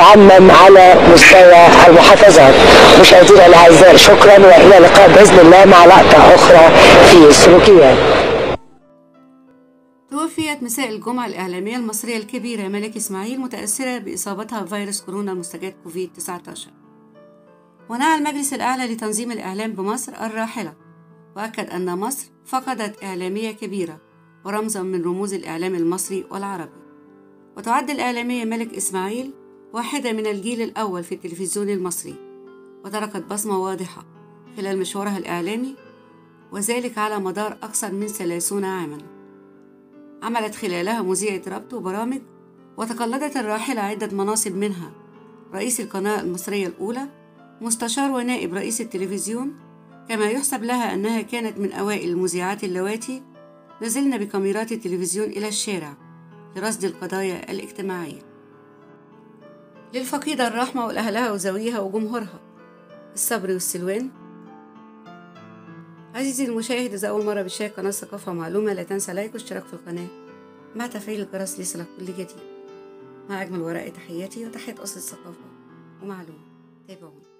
تعمم على مستوى المحافظات. مشاهدينا الأعزاء شكرا وإلى اللقاء بإذن الله مع لقطة أخرى في السلوكيات توفيت مساء الجمعة الإعلامية المصرية الكبيرة ملك إسماعيل متأثرة بإصابتها بفيروس كورونا المستجد كوفيد 19 ونعى المجلس الأعلى لتنظيم الإعلام بمصر الراحلة. وأكد أن مصر فقدت إعلامية كبيرة ورمزا من رموز الإعلام المصري والعربي. وتعد الإعلامية ملك إسماعيل واحدة من الجيل الأول في التلفزيون المصري وتركت بصمة واضحة خلال مشوارها الإعلامي وذلك على مدار أكثر من ثلاثون عاماً. عملت خلالها مذيعة ربط وبرامج وتقلدت الراحلة عدة مناصب منها رئيس القناة المصرية الأولى مستشار ونائب رئيس التلفزيون كما يحسب لها أنها كانت من أوائل المذيعات اللواتي نزلن بكاميرات التلفزيون إلى الشارع لرصد القضايا الاجتماعية. للفقيدة الرحمة ولأهلها وزويها وجمهورها. الصبر والسلوان. عزيزي المشاهد إذا أول مرة بتشاهد قناة ثقافة ومعلومة لا تنسى لايك واشتراك في القناة. مع تفعيل الجرس ليصلك كل جديد. مع أجمل ورق تحياتي وتحية أصل الثقافة. ومعلومة. تابعوني